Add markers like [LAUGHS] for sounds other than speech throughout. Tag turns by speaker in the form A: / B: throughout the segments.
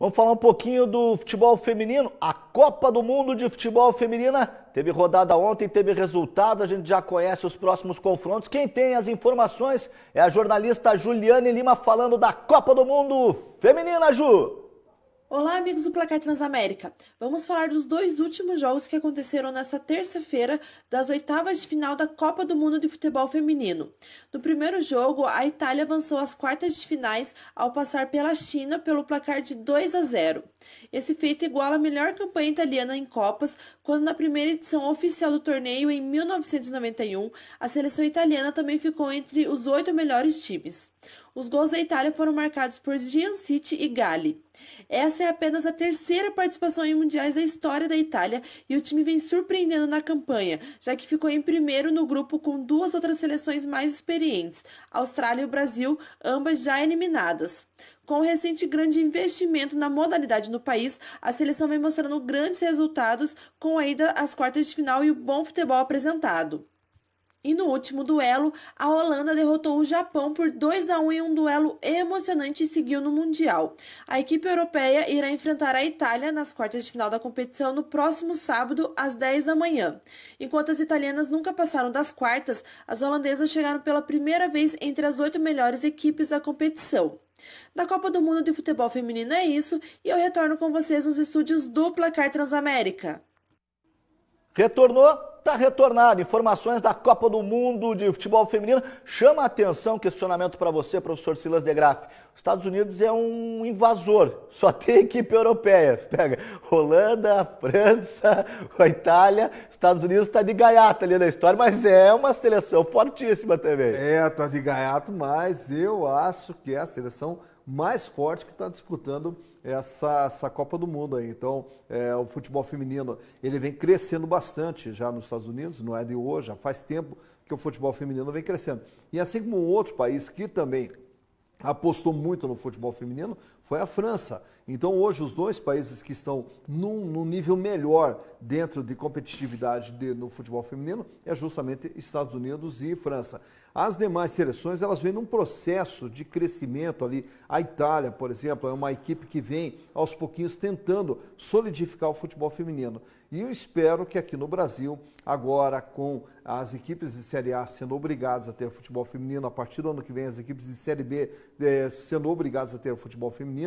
A: Vamos falar um pouquinho do futebol feminino. A Copa do Mundo de Futebol Feminina teve rodada ontem, teve resultado. A gente já conhece os próximos confrontos. Quem tem as informações é a jornalista Juliane Lima falando da Copa do Mundo Feminina, Ju.
B: Olá, amigos do Placar Transamérica. Vamos falar dos dois últimos jogos que aconteceram nesta terça-feira das oitavas de final da Copa do Mundo de Futebol Feminino. No primeiro jogo, a Itália avançou às quartas de finais ao passar pela China pelo placar de 2 a 0. Esse feito iguala a melhor campanha italiana em Copas, quando na primeira edição oficial do torneio em 1991, a seleção italiana também ficou entre os oito melhores times. Os gols da Itália foram marcados por Giancity e Galli. Essa é apenas a terceira participação em mundiais da história da Itália e o time vem surpreendendo na campanha, já que ficou em primeiro no grupo com duas outras seleções mais experientes, Austrália e Brasil, ambas já eliminadas. Com o recente grande investimento na modalidade no país, a seleção vem mostrando grandes resultados com a ida às quartas de final e o bom futebol apresentado. E no último duelo, a Holanda derrotou o Japão por 2 a 1 em um duelo emocionante e seguiu no Mundial. A equipe europeia irá enfrentar a Itália nas quartas de final da competição no próximo sábado, às 10 da manhã. Enquanto as italianas nunca passaram das quartas, as holandesas chegaram pela primeira vez entre as oito melhores equipes da competição. Da Copa do Mundo de Futebol Feminino é isso, e eu retorno com vocês nos estúdios do Placar Transamérica.
A: Retornou, está retornado. Informações da Copa do Mundo de Futebol Feminino. Chama a atenção, questionamento para você, professor Silas de Graaf. Os Estados Unidos é um invasor, só tem equipe europeia. [LAUGHS] Pega Holanda, França, a Itália, Estados Unidos está de gaiato ali na história, mas é uma seleção fortíssima também.
C: É, está de gaiato, mas eu acho que é a seleção mais forte que está disputando essa, essa Copa do Mundo aí. Então, é, o futebol feminino ele vem crescendo bastante já nos Estados Unidos, não é de hoje, já faz tempo que o futebol feminino vem crescendo. E assim como outro país que também apostou muito no futebol feminino foi a França. Então hoje os dois países que estão num, num nível melhor dentro de competitividade de, no futebol feminino é justamente Estados Unidos e França. As demais seleções elas vêm num processo de crescimento ali. A Itália, por exemplo, é uma equipe que vem aos pouquinhos tentando solidificar o futebol feminino. E eu espero que aqui no Brasil, agora com as equipes de Série A sendo obrigadas a ter futebol feminino, a partir do ano que vem as equipes de Série B eh, sendo obrigadas a ter futebol feminino,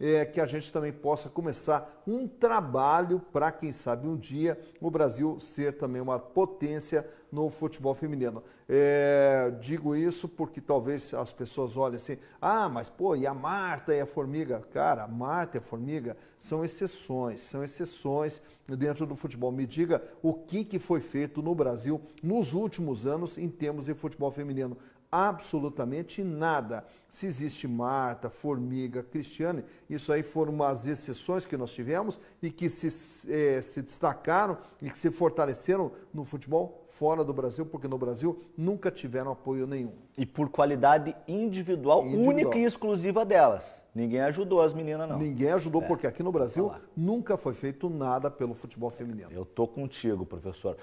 C: é, que a gente também possa começar um trabalho para, quem sabe, um dia o Brasil ser também uma potência no futebol feminino. É, digo isso porque talvez as pessoas olhem assim, ah, mas pô, e a Marta e a Formiga? Cara, a Marta e a Formiga são exceções, são exceções dentro do futebol. Me diga o que, que foi feito no Brasil nos últimos anos em termos de futebol feminino absolutamente nada. Se existe Marta, Formiga, Cristiane, isso aí foram umas exceções que nós tivemos e que se, eh, se destacaram e que se fortaleceram no futebol fora do Brasil, porque no Brasil nunca tiveram apoio nenhum.
A: E por qualidade individual, individual. única e exclusiva delas. Ninguém ajudou as meninas, não.
C: Ninguém ajudou, é. porque aqui no Brasil nunca foi feito nada pelo futebol feminino.
A: Eu tô contigo, professor.